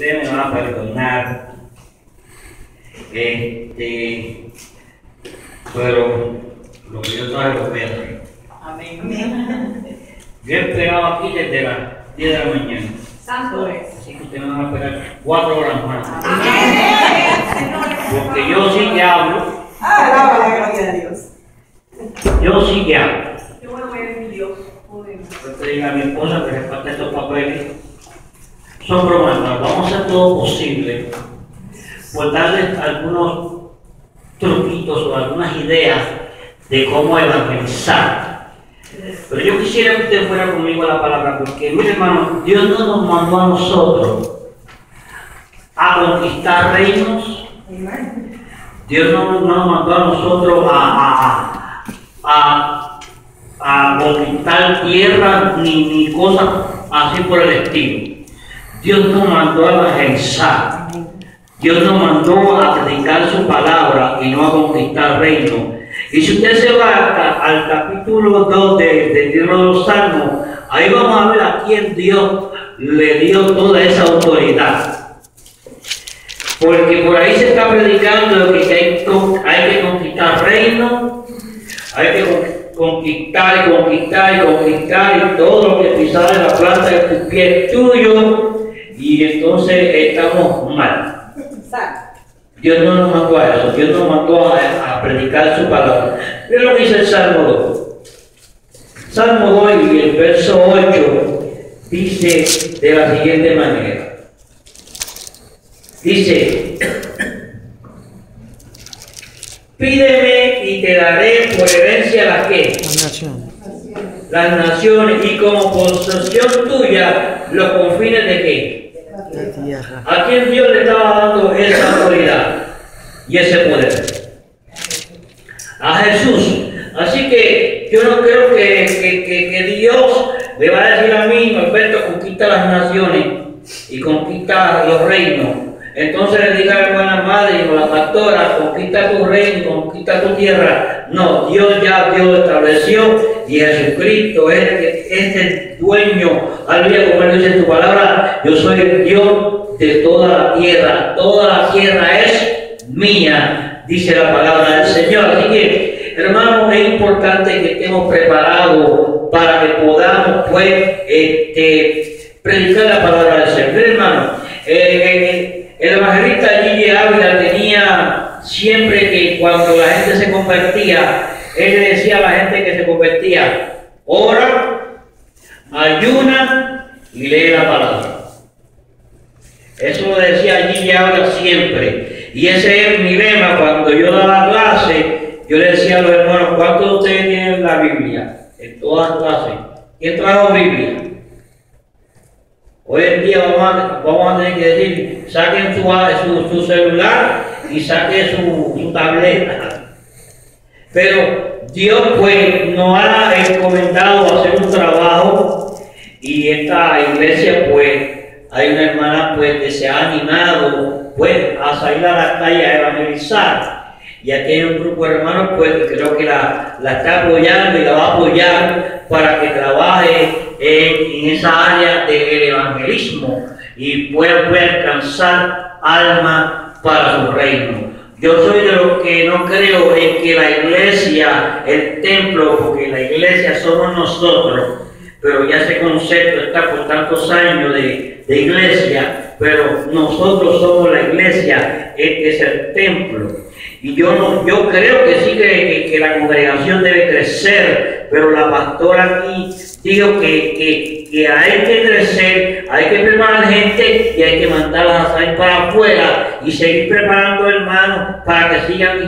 ustedes me van a perdonar. Este, pero lo que yo traje lo voy a hacer. Amén. Yo he esperado aquí desde las 10 de la mañana. Santo es. Así que ustedes me van a esperar cuatro horas más. Porque yo sí que hablo, Alaba la gloria de Dios. yo sí que hablo. Qué bueno que eres mi Dios. Yo te digo a mi esposa que reparte estos papeles. Son hermano. vamos a hacer todo posible por darles algunos truquitos o algunas ideas de cómo evangelizar. Pero yo quisiera que usted fuera conmigo a la palabra, porque mire hermano, Dios no nos mandó a nosotros a conquistar reinos. Dios no, no nos mandó a nosotros a, a, a, a conquistar tierra ni, ni cosas así por el estilo. Dios nos mandó a evangelizar. Dios nos mandó a predicar su palabra y no a conquistar reino. Y si usted se va al capítulo 2 de- del libro de los Salmos, ahí vamos a ver a quién Dios le dio toda esa autoridad. Porque por ahí se está predicando de que hay, que conquistar reino, hay que con- conquistar y conquistar y conquistar y todo lo que pisar en la planta de tu pie es tuyo y entonces estamos mal. Exacto. Dios no nos mandó a eso, Dios nos mandó a, a predicar su palabra. Mira lo que dice el Salmo 2. Salmo 2 y el verso 8 dice de la siguiente manera. Dice, pídeme y te daré por herencia las que las naciones y como posesión tuya los confines de qué? ¿A quién Dios le estaba dando esa autoridad y ese poder? A Jesús. Así que yo no creo que, que- que- Dios le va a decir a mí, Alberto, conquista las naciones y conquista los reinos. Entonces le diga a la hermana madre o la pastora, conquista tu reino, conquista tu tierra. No, Dios ya Dios estableció y Jesucristo es, es el dueño. Aleluya, como él dice en tu palabra, yo soy el Dios de toda la tierra. Toda la tierra es mía, dice la palabra del Señor. Así que, hermanos, es importante que estemos preparados para que podamos, pues, este, predicar la palabra del Señor. Hermano, eh, eh, el evangelista Gigi Ávila tenía siempre cuando la gente se convertía, él le decía a la gente que se convertía, ora, ayuna y lee la palabra. Eso lo decía Gigi Ávila siempre. Y ese es mi lema cuando yo daba clase. Yo le decía a los hermanos, ¿cuántos de ustedes tienen la Biblia? En todas clases. ¿Quién trajo Biblia? Hoy en día vamos a, vamos a tener que decir, saquen su, su, su celular y saquen su, su tableta. Pero Dios pues nos ha encomendado hacer un trabajo y esta iglesia pues hay una hermana pues que se ha animado pues a salir a la calle a evangelizar. Y aquí hay un grupo de hermanos pues que creo que la, la está apoyando y la va a apoyar para que trabaje en, en esa área del evangelismo y pueda, pueda alcanzar alma para su reino. Yo soy de los que no creo en que la iglesia, el templo, porque la iglesia somos nosotros, pero ya ese concepto está por tantos años de, de iglesia, pero nosotros somos la iglesia, este es el templo. Y yo, no, yo creo que sí que, que- que la congregación debe crecer, pero la pastora aquí dijo que, que, que hay que crecer, hay que preparar gente y hay que mandarlas a salir para afuera y seguir preparando hermanos para que sigan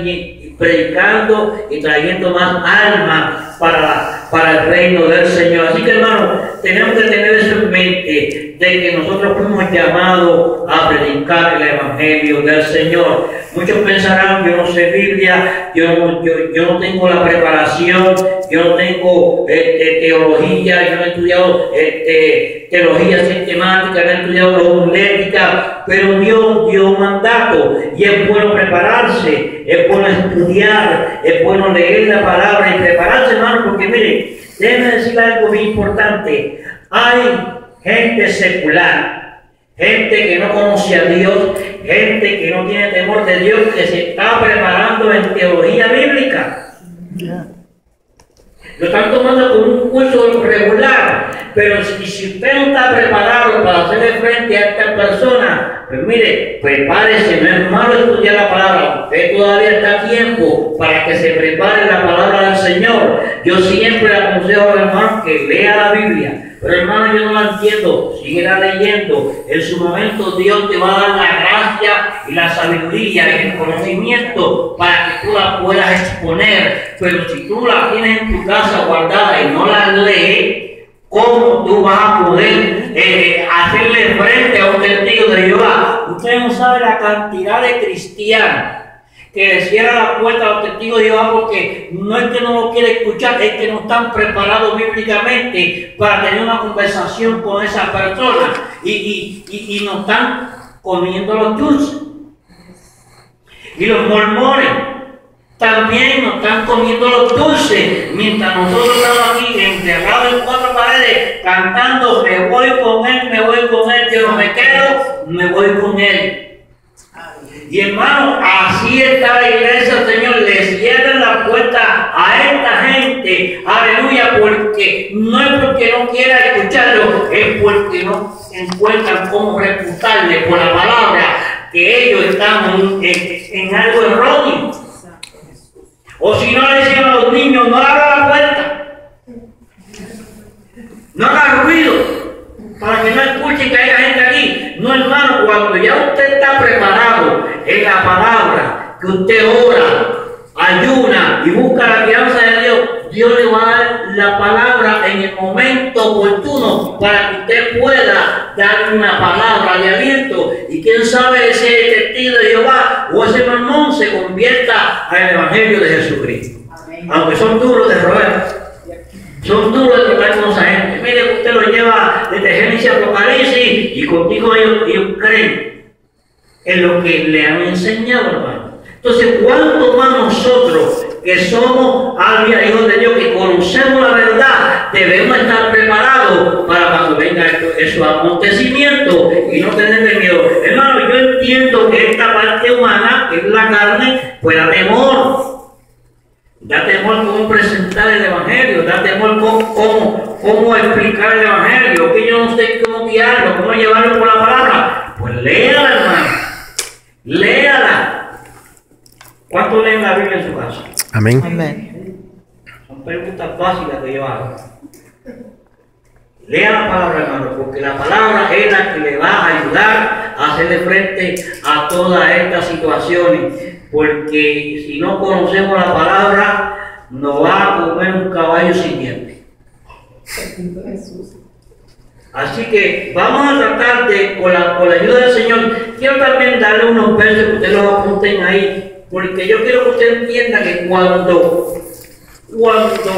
predicando y trayendo más almas para, para el reino del Señor. Así que hermanos, tenemos que tener eso en mente de que nosotros fuimos llamados a predicar el Evangelio del Señor. Muchos pensarán, yo no sé Biblia, yo no, yo, yo no tengo la preparación, yo no tengo este, teología, yo no he estudiado este, teología sistemática, no he estudiado homilética, pero Dios dio un mandato y es bueno prepararse, es bueno estudiar, es bueno leer la palabra y prepararse, hermano, porque mire, déjenme decir algo bien importante. Hay gente secular gente que no conoce a Dios, gente que no tiene temor de Dios, que se está preparando en teología bíblica. Lo están tomando como un curso regular, pero si, si usted no está preparado para hacerle frente a esta persona, pues mire, prepárese, no es malo estudiar la palabra, usted todavía está a tiempo para que se prepare la palabra del Señor. Yo siempre aconsejo al hermano que lea la Biblia, pero hermano, yo no la entiendo. Sigue leyendo. En su momento Dios te va a dar la gracia y la sabiduría y el conocimiento para que tú la puedas exponer. Pero si tú la tienes en tu casa guardada y no la lees, ¿cómo tú vas a poder eh, hacerle frente a un testigo de Jehová? Usted no sabe la cantidad de cristianos que cierra la puerta a los testigos de Jehová porque no es que no lo quiere escuchar, es que no están preparados bíblicamente para tener una conversación con esa persona y, y, y, y nos están comiendo los dulces. Y los mormones también nos están comiendo los dulces mientras nosotros estamos aquí encerrados en cuatro paredes cantando me voy con él, me voy con él, que no me quedo, me voy con él. Y hermano, así está la iglesia, Señor. Le cierran la puerta a esta gente. Aleluya, porque no es porque no quiera escucharlo, es porque no encuentran cómo refutarle por la palabra que ellos están en, algo erróneo. O si no le decían a los niños, no abra la puerta. No haga ruido para que no escuchen que haya gente. No, hermano, cuando ya usted está preparado en la palabra, que usted ora, ayuna y busca la crianza de Dios, Dios le va a dar la palabra en el momento oportuno para que usted pueda dar una palabra de aliento. Y quién sabe ese testigo de Jehová o ese mormón se convierta al Evangelio de Jesucristo. Aunque son duros de roer. Son duros de tocar con esa gente. Mire, usted lo lleva desde Génesis a Apocalipsis y contigo ellos, creen en lo que le han enseñado, hermano. Entonces, ¿cuánto más nosotros que somos almas hijos de Dios, que conocemos la verdad, debemos estar preparados para cuando venga esos acontecimientos y no tenerle miedo? Hermano, yo entiendo que esta parte humana, que es la carne, pues da temor. Da temor cómo presentar el Evangelio, da temor cómo, cómo, cómo explicar el Evangelio, que yo no sé cómo guiarlo, cómo llevarlo por la palabra. Pues léala, hermano. Léala. ¿Cuánto leen la Biblia en su casa? Amén. Amén. Son preguntas básicas que yo hago. Lea la palabra, hermano, porque la palabra es la que le va a ayudar a hacerle frente a todas estas situaciones. Porque si no conocemos la palabra, nos va a comer un caballo sin Así que vamos a tratar de, con la, con la ayuda del Señor, quiero también darle unos versos que ustedes los apunten ahí, porque yo quiero que usted entienda que cuando, cuando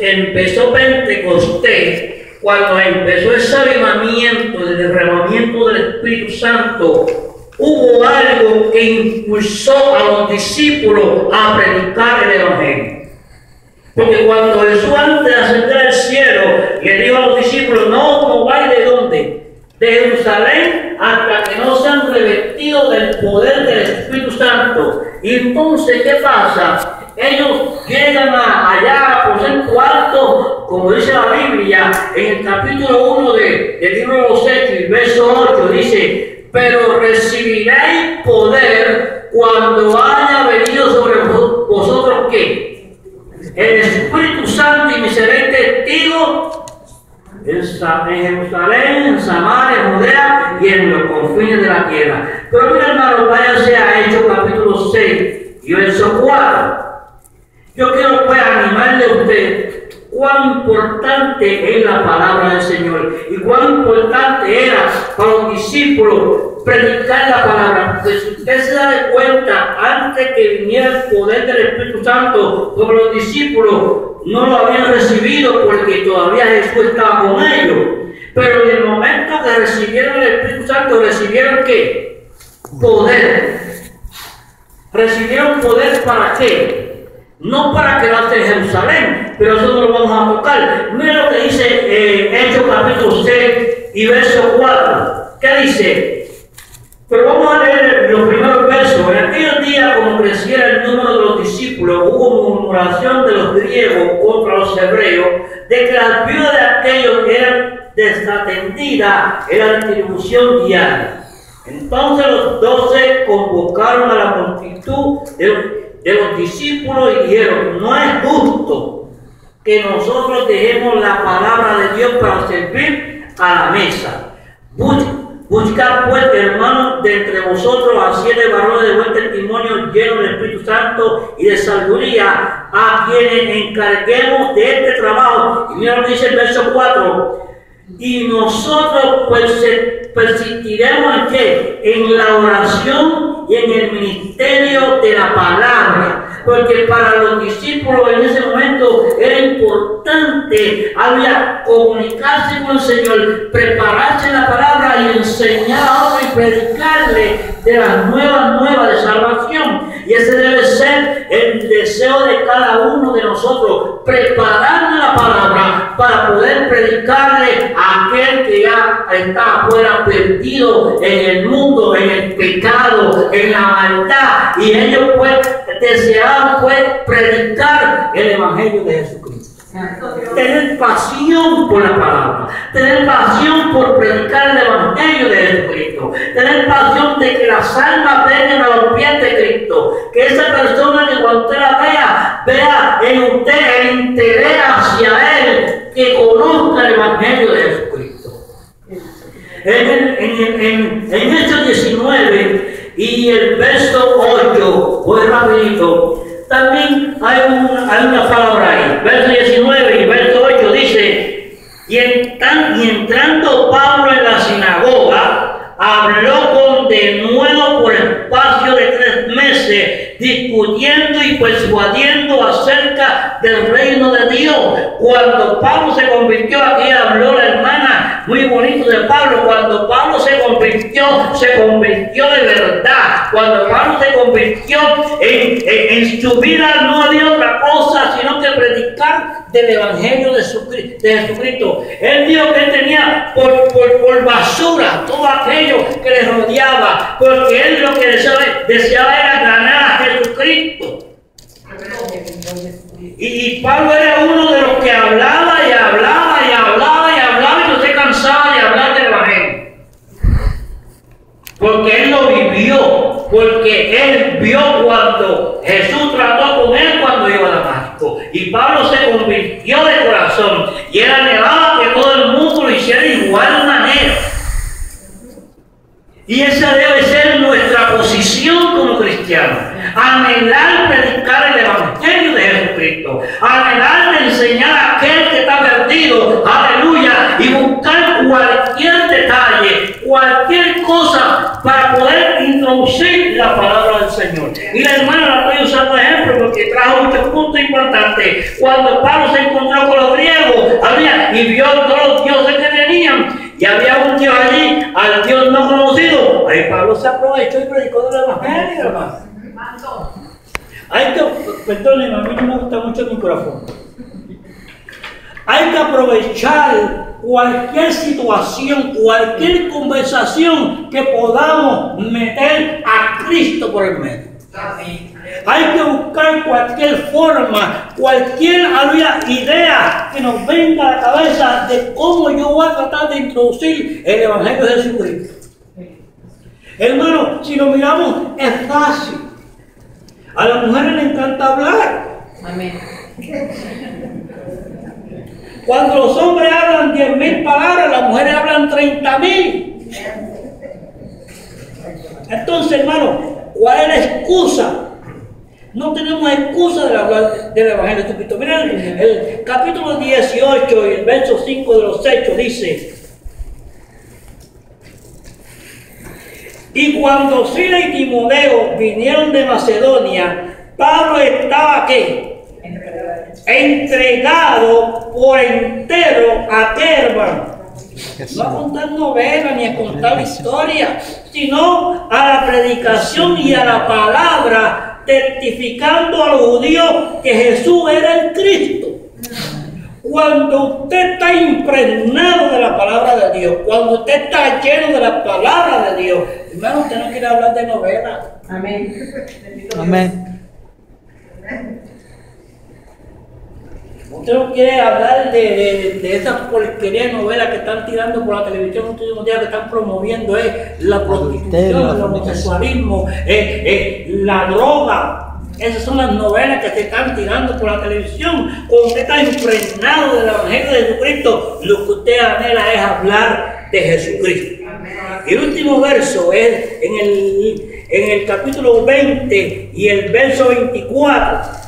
empezó Pentecostés, cuando empezó ese avivamiento, el derramamiento del Espíritu Santo, hubo algo que impulsó a los discípulos a predicar el Evangelio. Porque cuando Jesús antes de ascender al cielo, le dijo a los discípulos, no, no vais de dónde? De Jerusalén hasta que no sean revestidos del poder del Espíritu Santo. Y entonces, ¿qué pasa? Ellos llegan allá a aposento alto, como dice la Biblia, en el capítulo 1 de, del libro de los Hechos, y verso 8, dice, pero recibiréis poder cuando haya venido sobre vos- vosotros, ¿qué? El Espíritu Santo y me seréis testigo en Jerusalén, en Samaria, en Judea y en los confines de la tierra. Pero mira hermano, váyanse a Hechos capítulo 6 y verso 4. Yo quiero pues animarle a usted cuán importante es la palabra del Señor y cuán importante era para los discípulos predicar la palabra. Porque si usted se da de cuenta, antes que viniera el poder del Espíritu Santo, como los discípulos no lo habían recibido porque todavía Jesús estaba con ellos. Pero en el momento que recibieron el Espíritu Santo, recibieron qué? Poder. ¿Recibieron poder para qué? No para quedarse en Jerusalén, pero eso no lo vamos a tocar. Mira lo que dice eh, Hechos capítulo 6 y verso 4. ¿Qué Pero vamos a leer los primeros versos. En aquellos días, como creciera el número de los discípulos, hubo murmuración de los griegos contra los hebreos, de que las viudas de aquellos que eran desatendidas en la distribución diaria. Entonces los doce convocaron a la multitud de los, discípulos y dijeron, no es justo que nosotros dejemos la palabra de Dios para servir a la mesa. Bus- Buscad pues, hermanos, de entre vosotros a siete varones de buen testimonio, llenos del Espíritu Santo y de sabiduría, a quienes encarguemos de este trabajo. Y mira lo que dice el verso 4. Y nosotros persistiremos en qué? En la oración y en el ministerio de la palabra. Porque para los discípulos en ese momento era importante, había comunicarse con el Señor, prepararse la palabra y enseñar y predicarle de las nuevas nuevas de salvación. Y ese debe ser el deseo de cada uno de nosotros, prepararnos la palabra para poder predicarle a aquel que ya está afuera perdido en el mundo, en el pecado, en la maldad. Y ellos pues deseaban pues predicar el Evangelio de Jesucristo. Tener pasión por la palabra, tener pasión por predicar el Evangelio de Jesucristo, tener pasión de que las almas vengan a los pies de Cristo, que esa persona que cuando usted la vea, vea en usted el interés hacia Él, que conozca el Evangelio de Jesucristo. En, en, en, en Hechos 19 y el verso 8, voy rapidito, también hay, un- hay una palabra ahí, verso 19 y verso 8 dice, y, entran- y entrando Pablo en la sinagoga, habló con de nuevo por espacio de tres meses, discutiendo y persuadiendo acerca del reino de Dios. Cuando Pablo se convirtió, aquí habló la hermana, muy bonito de Pablo, cuando Pablo se se convirtió de verdad. Cuando Pablo se convirtió en, en- en su vida no había otra cosa sino que predicar del Evangelio de, Jesucri- de Jesucristo. Él dijo que él tenía por, por, por basura todo aquello que le rodeaba, porque él lo que deseaba, deseaba era ganar a Jesucristo. Y, y Pablo era uno de los que hablaba y hablaba y hablaba y no se cansaba de hablar del Evangelio. Porque él lo vivió, porque él vio cuando Jesús trató con él cuando iba a Damasco. Y Pablo se convirtió de corazón y él anhelaba que todo el mundo lo hiciera de igual manera. Y esa debe ser nuestra posición como cristianos. Anhelar predicar el Evangelio de Jesucristo. Anhelar de enseñar a aquel que está perdido. Aleluya. Y buscar cualquier cualquier cosa para poder introducir la palabra del Señor. Y la hermana la estoy usando de ejemplo porque trajo muchos puntos importantes. Cuando Pablo se encontró con los griegos había, y vio todos los dioses que tenían, y había un Dios allí, al Dios no conocido. Ahí Pablo se aprovechó y predicó del Evangelio, hermano. Hay que, perdónenme, a mí no me gusta mucho el micrófono. Hay que aprovechar cualquier situación, cualquier conversación que podamos meter a Cristo por el medio. Hay que buscar cualquier forma, cualquier idea que nos venga a la cabeza de cómo yo voy a tratar de introducir el Evangelio de Jesucristo. Hermano, si lo miramos, es fácil. A las mujeres les encanta hablar. Amén. Cuando los hombres hablan 10 mil palabras, las mujeres hablan 30 mil. Entonces, hermano, ¿cuál es la excusa? No tenemos excusa de hablar del Evangelio de Jesucristo. Miren, el, el capítulo 18 y el verso 5 de los Hechos dice: Y cuando Sila y Timoteo vinieron de Macedonia, Pablo estaba aquí entregado por entero a qué, hermano? No a contar novelas ni a contar historias, sino a la predicación y a la palabra, testificando a los judíos que Jesús era el Cristo. Cuando usted está impregnado de la palabra de Dios, cuando usted está lleno de la palabra de Dios, hermano, usted no quiere hablar de novelas. Amén. Amén. Usted no quiere hablar de, de, de esas porquerías de novelas que están tirando por la televisión últimos días que están promoviendo eh, la prostitución, el homosexualismo, eh, eh, la droga. Esas son las novelas que se están tirando por la televisión. Cuando usted está impregnado del Evangelio de Jesucristo, lo que usted anhela es hablar de Jesucristo. Y el último verso es en el, en el capítulo 20 y el verso 24.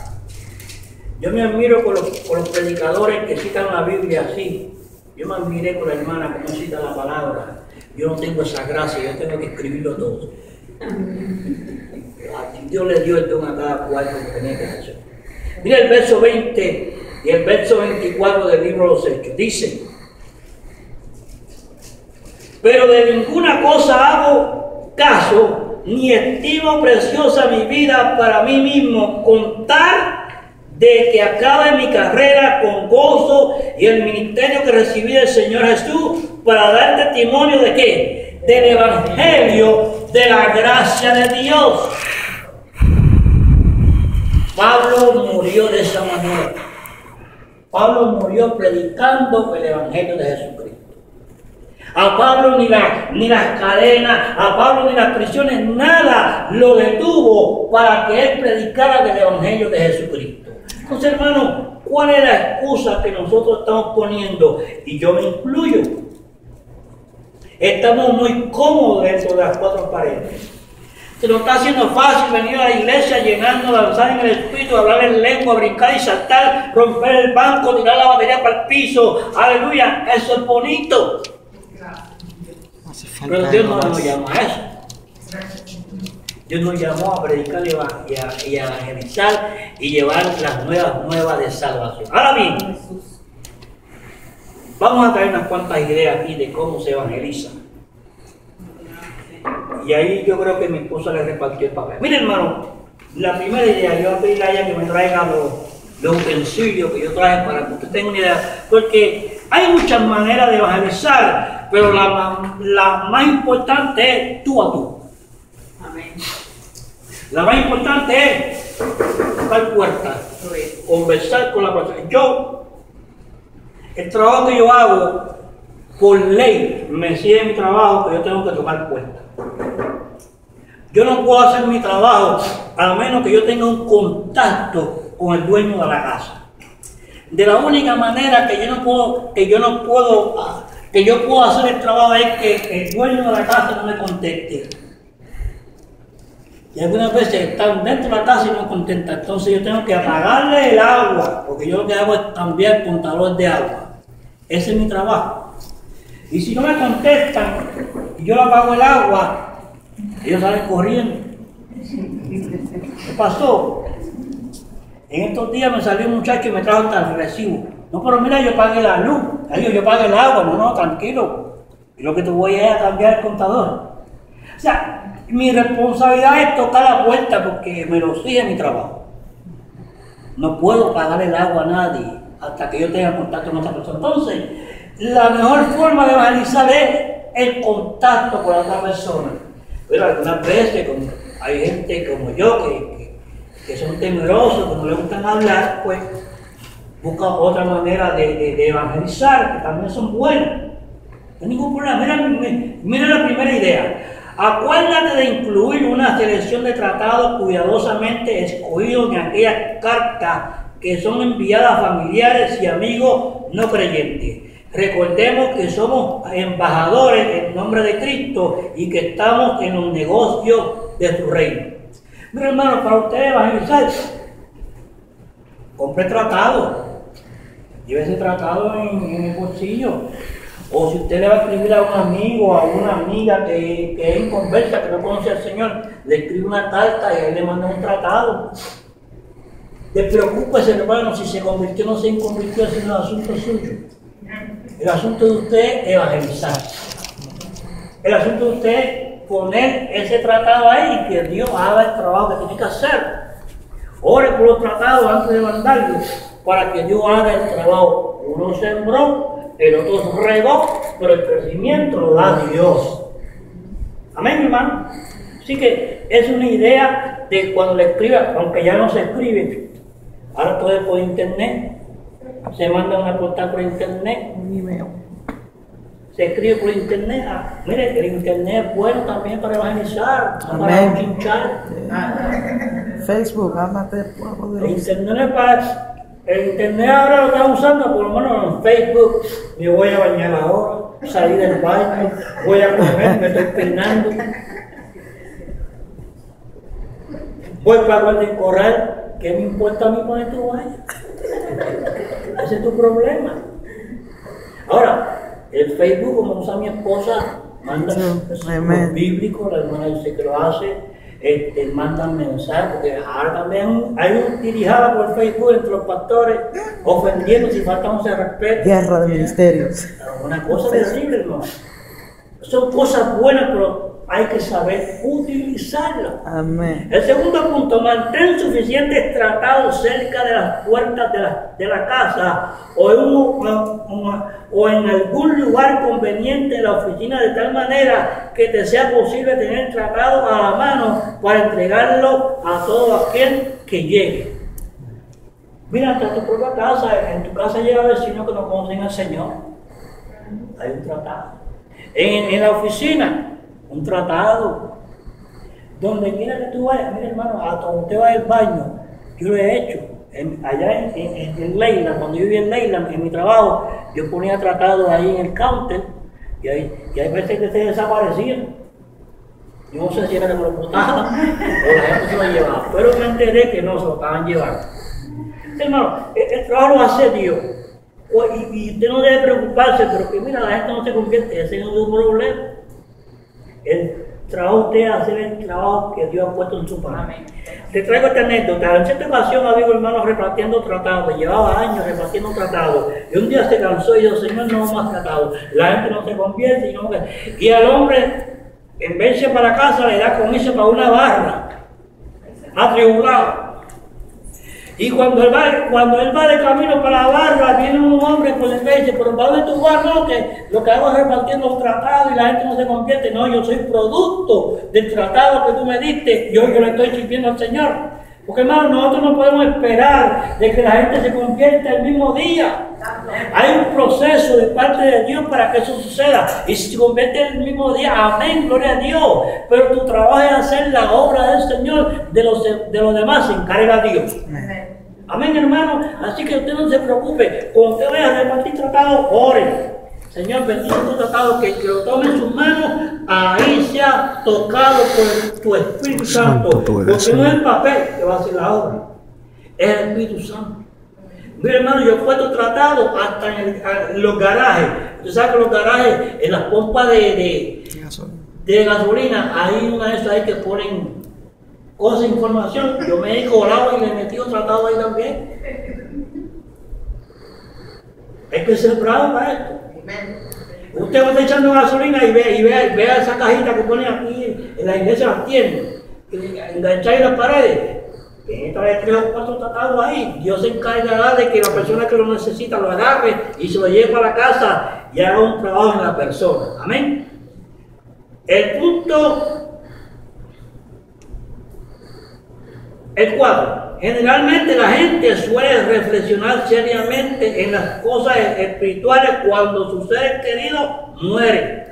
Yo me admiro con los, predicadores que citan la Biblia así. Yo me admiré con la hermana que no cita la palabra. Yo no tengo esa gracia, yo tengo que escribirlo todo. Dios le dio el don a cada cual como tenía que hacer. Mira el verso 20 y el verso 24 del libro de los Hechos. Dice, pero de ninguna cosa hago caso, ni estimo preciosa mi vida para mí mismo, contar de que acabe mi carrera con gozo y el ministerio que recibí del Señor Jesús para dar testimonio de qué? Del Evangelio de la gracia de Dios. Pablo murió de esa manera. Pablo murió predicando el Evangelio de Jesucristo. A Pablo ni, ni las cadenas, a Pablo ni las prisiones, nada lo detuvo para que él predicara del Evangelio de Jesucristo. Entonces, hermano, ¿cuál es la excusa que nosotros estamos poniendo? Y yo me incluyo. Estamos muy cómodos dentro de las cuatro paredes. Se nos está haciendo fácil venir a la iglesia llenando, danzar en el espíritu, hablar en lengua, brincar y saltar, romper el banco, tirar la batería para el piso. Aleluya, eso es bonito. Pero Dios no nos más. llamó a eso. Dios nos llamó a predicar y a, evangelizar y llevar las nuevas nuevas de salvación. Ahora bien, vamos a traer unas cuantas ideas aquí de cómo se evangeliza. Y ahí yo creo que mi esposa le repartió el papel. Mire, hermano, la primera idea, yo voy a pedirle a ella que me traiga los, los utensilios que yo traje para que usted tenga una idea. Porque hay muchas maneras de evangelizar, pero la, la más importante es tú a tú. Amén. La más importante es tocar puertas, conversar con la persona. Yo, el trabajo que yo hago, por ley, me exige mi trabajo que yo tengo que tocar puertas. Yo no puedo hacer mi trabajo a menos que yo tenga un contacto con el dueño de la casa. De la única manera que yo no puedo, que yo no puedo, que yo puedo hacer el trabajo es que el dueño de la casa no me conteste. Y algunas veces están dentro de la casa y no contentan. Entonces yo tengo que apagarle el agua, porque yo lo que hago es cambiar contador de agua. Ese es mi trabajo. Y si no me contestan yo apago el agua, ellos salen corriendo. ¿Qué pasó? En estos días me salió un muchacho y me trajo hasta el recibo. No, pero mira, yo pagué la luz. Digo, yo pagué el agua. No, no, tranquilo. Y lo que te voy a a cambiar el contador. O sea, mi responsabilidad es tocar la puerta porque me lo exige mi trabajo. No puedo pagar el agua a nadie hasta que yo tenga contacto con otra persona. Entonces, la mejor forma de evangelizar es el contacto con otra persona. Pero algunas veces, como hay gente como yo que, que- son temerosos, que no les gustan hablar, pues buscan otra manera de, de- evangelizar, que también son buenas. No hay ningún problema. Mira, mi- mira la primera idea. Acuérdate de incluir una selección de tratados cuidadosamente escogidos en aquellas cartas que son enviadas a familiares y amigos no creyentes. Recordemos que somos embajadores en nombre de Cristo y que estamos en los negocios de su reino. Mira hermano, para ustedes evangelizar, compre tratado. Lleve ese tratado en el bolsillo. O si usted le va a escribir a un amigo, a una amiga que, que es inconversa, que no conoce al Señor, le escribe una carta y ahí le manda un tratado. Despreocúpese, hermano, si se convirtió o no se convirtió, ese es asunto suyo. El asunto de usted es evangelizar. El asunto de usted es poner ese tratado ahí y que Dios haga el trabajo que tiene que hacer. Ore por los tratados antes de mandarlos para que Dios haga el trabajo Uno sembró, el otro regó, pero el crecimiento lo da Dios. Amén, hermano. Así que es una idea de cuando le escriba, aunque ya no se escribe, ahora todo es por internet. Se manda una portada por internet, Un email. se escribe por internet. Ah, mire, el internet es bueno también para evangelizar, para Amén. hinchar. Facebook, háblate poco de El internet es para. El internet ahora lo están usando por lo menos en Facebook. Me voy a bañar ahora, salí del baño, voy a comer, me estoy peinando. Voy para Guardia Corral, ¿qué me importa a mí cuando tú vayas? Ese es tu problema. Ahora, el Facebook, como usa mi esposa, manda amén. bíblicos, la hermana dice que lo hace, este, mandan mensajes, porque ahora también hay un dirijada por Facebook entre los pastores, ofendiendo si faltamos de respeto. Guerra de ministerios. Una cosa terrible, hermano. Son cosas buenas, pero hay que saber utilizarlas. Amén. El segundo punto, mantén suficientes tratados cerca de las puertas de la, de la casa o en, un- o- o en algún lugar conveniente de la oficina de tal manera que te sea posible tener tratados a la mano para entregarlo a todo aquel que llegue. Mira, hasta tu propia casa, en tu casa llega vecinos que no conocen al Señor. Hay un tratado. En, en la oficina, un tratado. Donde quiera que tú vayas, mira hermano, hasta donde usted va al baño, yo lo he hecho. Allá en, en, en- cuando yo vivía en Leyland, en mi trabajo, yo ponía tratado ahí en el counter y hay, y hay veces que se desaparecían. Yo no sé si era que me lo botaban o la gente se lo llevaba, pero me enteré que no se lo estaban llevando. Hermano, el, el trabajo lo hace Dios. Y, y usted no debe preocuparse, pero que mira, la gente no se convierte, ese es un problema. El trabajo usted hacer el trabajo que Dios ha puesto en su mano. Amén. Te traigo esta anécdota. En cierta ocasión había un hermano repartiendo tratados, llevaba años repartiendo tratados. Y un día se cansó y dijo, Señor, no más tratados. La gente no se convierte y no Y al hombre, en vez de irse para casa, le da con irse para una barra, atribulado. Y cuando él, va, cuando él va de camino para la barra, viene un hombre por el y dice, pero ¿para dónde tú vas? No, que lo que hago es repartiendo los tratados y la gente no se convierte. No, yo soy producto del tratado que tú me diste. Yo, yo le estoy sirviendo al Señor. Porque hermano, nosotros no podemos esperar de que la gente se convierta el mismo día. Hay un proceso de parte de Dios para que eso suceda. Y si se convierte el mismo día, amén, gloria a Dios. Pero tu trabajo es hacer la obra del Señor, de los, de los demás se encarga Dios. Amén. Amén, hermano. Así que usted no se preocupe. Cuando usted vaya a repartir tratado, ore. Señor, bendice tu tratado, que, que lo tome en sus manos, ahí sea tocado por tu Espíritu Santo. Santo Porque no es el papel que va a hacer la obra, es el Espíritu Santo. Mira, hermano, yo he puesto tratado hasta en, el- en los garajes. Usted sabe que los garajes, en las pompas de, de, de gasolina, hay una de esas ahí que ponen cosas información. Yo me he colado y le metí un tratado ahí también. Hay que ser bravo para esto. Usted va a estar echando gasolina y ve, y ve, y vea esa cajita que ponen aquí en la iglesia las tiendas, engancháis en las paredes. Tiene traer tres o cuatro tratados ahí. Dios se encargará de que la persona que lo necesita lo agarre y se lo lleve para la casa y haga un trabajo en la persona. Amén. El punto El cuatro. Generalmente la gente suele reflexionar seriamente en las cosas espirituales cuando sus seres queridos mueren.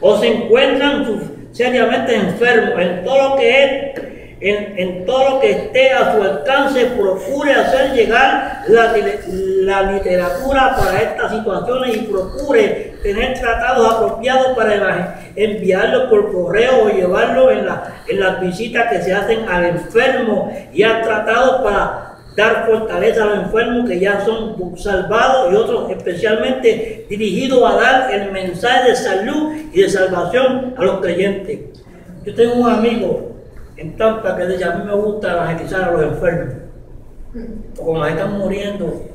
O se encuentran seriamente enfermos en todo lo que es, en, en todo lo que esté a su alcance, procure hacer llegar la, la literatura para estas situaciones y procure tener tratados apropiados para enviarlos por correo o llevarlos en, la- en las visitas que se hacen al enfermo y a tratados para dar fortaleza a los enfermos que ya son salvados y otros especialmente dirigidos a dar el mensaje de salud y de salvación a los creyentes. Yo tengo un amigo en Tampa que dice, a mí me gusta evangelizar a los enfermos. Porque cuando se están muriendo,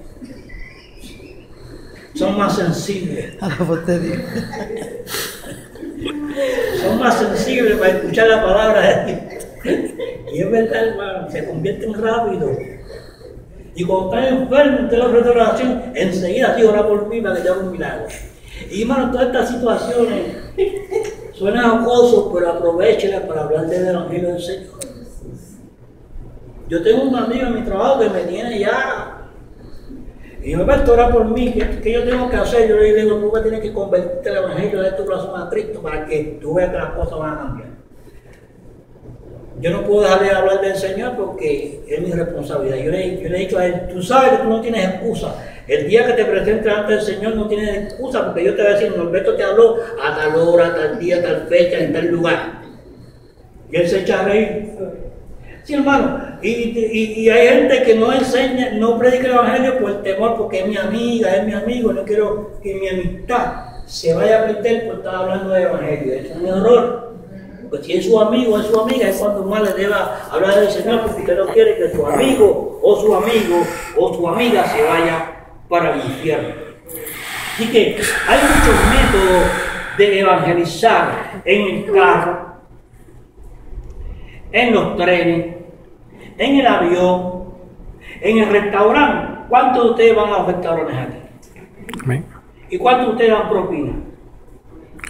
son más sensibles. A son más sensibles para escuchar la palabra de Dios. Y es verdad, hermano, se convierten rápido. Y cuando estás enfermo, usted le ofrece oración, enseguida sí ora por mí para que te haga un milagro. Y hermano, todas estas situaciones suenan jocosos, pero aprovechenlas para hablar del Evangelio del Señor. Yo tengo un amigo en mi trabajo que me tiene ya. Y me va a orar por mí, ¿qué, yo tengo que hacer? Yo le digo, tú tienes que convertirte al Evangelio de tu corazón a Cristo para que tú veas que las cosas van a cambiar. Yo no puedo dejar de hablar del Señor porque es mi responsabilidad. Yo le, yo le he a él, tú sabes que tú no tienes excusa. El día que te presentes ante el Señor no tienes excusa porque yo te voy a decir, Norberto te habló a tal hora, a tal día, a tal fecha, en tal lugar. Y él se echa a reír. Sí, hermano. Y, y- y hay gente que no enseña, no predica el Evangelio por temor, porque es mi amiga, es mi amigo, no quiero que mi amistad se vaya a perder por estar hablando de Evangelio. Eso es un error. Porque si es su amigo o es su amiga, es cuando más le deba hablar del Señor, porque usted no quiere que su amigo o su amigo o su amiga se vaya para el infierno. Así que hay muchos métodos de evangelizar en el carro, en los trenes, en el avión, en el restaurante. ¿Cuántos de ustedes van a los restaurantes aquí? Amén. ¿Y cuántos de ustedes dan propina?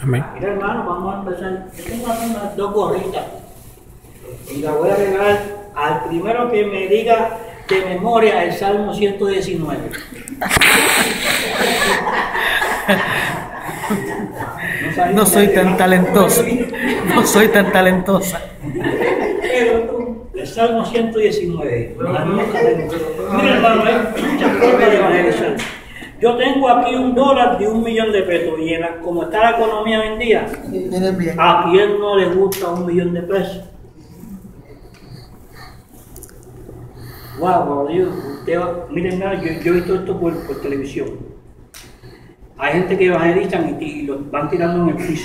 Amén. Mira hermano, vamos a empezar. Yo tengo aquí unas dos gorritas. Y las voy a regalar al primero que me diga de memoria el Salmo 119. sabía No soy tan talentosa. No soy tan talentosa. El Salmo 119. La nunca tengo. Mira, hermano, hay muchas formas de evangelizar. Yo tengo aquí un dólar de un millón de pesos y en la- como está la economía hoy en día, Miren bien. ¿a quién no le gusta un millón de pesos? Wow, wow, Dios, usted miren, yo, yo he visto esto por, por televisión. Hay gente que evangelizan y, y los van tirando en el piso.